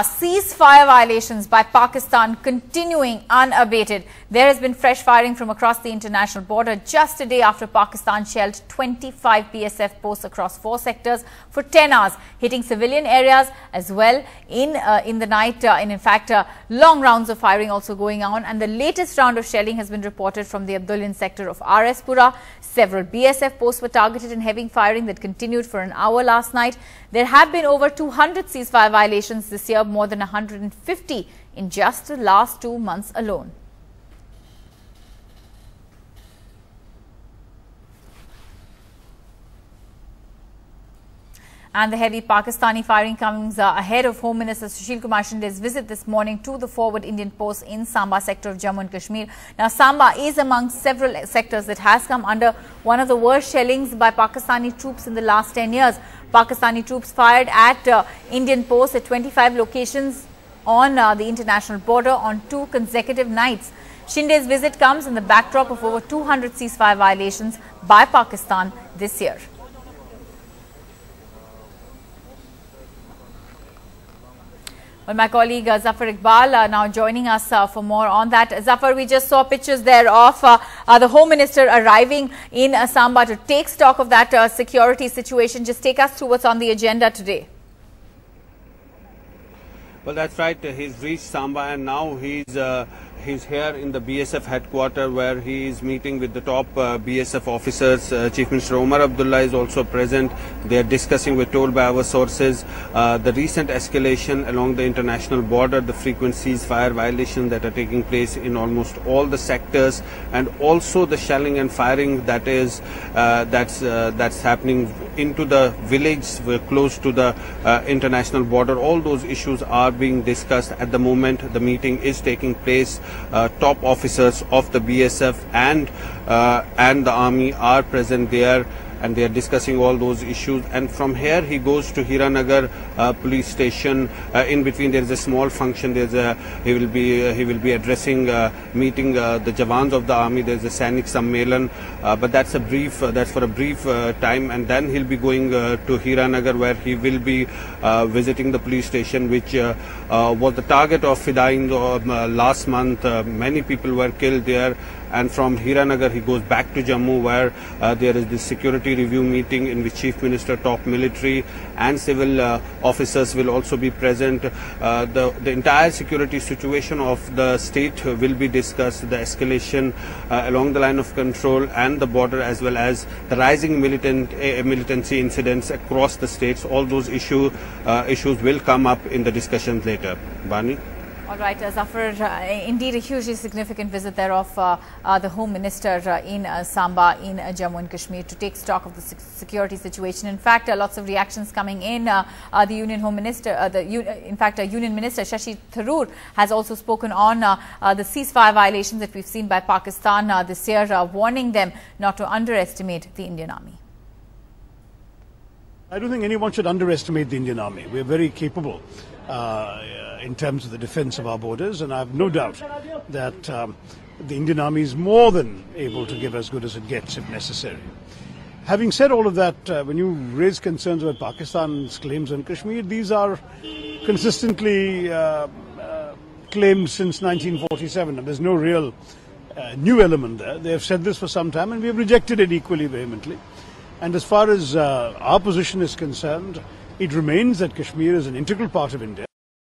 Ceasefire violations by Pakistan continuing unabated. There has been fresh firing from across the international border just a day after Pakistan shelled 25 BSF posts across four sectors for 10 hours, hitting civilian areas as well in uh, in the night. Uh, and in fact, uh, long rounds of firing also going on. And the latest round of shelling has been reported from the Abdullian sector of RS Pura. Several BSF posts were targeted in heavy firing that continued for an hour last night. There have been over 200 ceasefire violations this year more than 150 in just the last two months alone. and the heavy Pakistani firing comes uh, ahead of Home Minister Sushil Kumar Shinde's visit this morning to the forward Indian post in Samba sector of Jammu and Kashmir. Now, Samba is among several sectors that has come under one of the worst shellings by Pakistani troops in the last 10 years. Pakistani troops fired at uh, Indian posts at 25 locations on uh, the international border on two consecutive nights. Shinde's visit comes in the backdrop of over 200 ceasefire violations by Pakistan this year. Well, my colleague uh, Zafar Iqbal uh, now joining us uh, for more on that. Zafar, we just saw pictures there of uh, uh, the Home Minister arriving in uh, Samba to take stock of that uh, security situation. Just take us through what's on the agenda today. Well, that's right. He's reached Samba and now he's he's here in the BSF headquarters where he is meeting with the top uh, BSF officers. Uh, Chief Minister Omar Abdullah is also present. They are discussing, we're told by our sources, uh, the recent escalation along the international border, the frequent ceasefire violations that are taking place in almost all the sectors, and also the shelling and firing that is uh, that's uh, that's happening into the village close to the uh, international border. All those issues are being discussed at the moment. The meeting is taking place. Uh, top officers of the BSF and uh, and the army are present there and they are discussing all those issues. And from here, he goes to Hiranagar uh, police station. Uh, in between, there is a small function. There's a he will be uh, he will be addressing uh, meeting uh, the Jawans of the army. There's a Sainik Sammelan, uh, but that's a brief. Uh, that's for a brief time, and then he'll be going to Hiranagar, where he will be visiting the police station, which was the target of Fidayeen last month. many people were killed there and from Hiranagar he goes back to Jammu where uh, there is this security review meeting in which Chief Minister, top military and civil uh, officers will also be present. Uh, the, the entire security situation of the state will be discussed, the escalation uh, along the line of control and the border as well as the rising militant uh, militancy incidents across the states. All those issue, uh, issues will come up in the discussions later. Bani? All right, uh, Zafar, uh, indeed a hugely significant visit there of uh, uh the Home Minister uh, in uh, Samba in Jammu and Kashmir to take stock of the security situation. In fact, lots of reactions coming in. the Union Home Minister, the in fact, Union Minister Shashi Tharoor has also spoken on the ceasefire violations that we've seen by Pakistan this year, warning them not to underestimate the Indian Army. I don't think anyone should underestimate the Indian Army. We're very capable in terms of the defense of our borders, and I have no doubt that um, the Indian Army is more than able to give as good as it gets if necessary. Having said all of that, uh, when you raise concerns about Pakistan's claims on Kashmir, these are consistently uh, uh claims since 1947, and there's no real uh, new element there. They have said this for some time, and we have rejected it equally vehemently. And as far as uh, our position is concerned, it remains that Kashmir is an integral part of India.